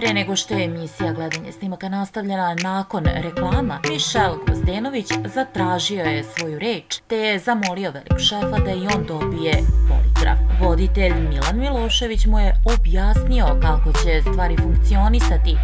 Pre nego što je emisija gledanje snimaka nastavljena nakon reklama, Mišel Gozdenović zatražio je svoju reč, te je zamolio velik šefa da i on dobije poligraf. Voditelj Milan Milošević mu je objasnio kako će stvari funkcionisati,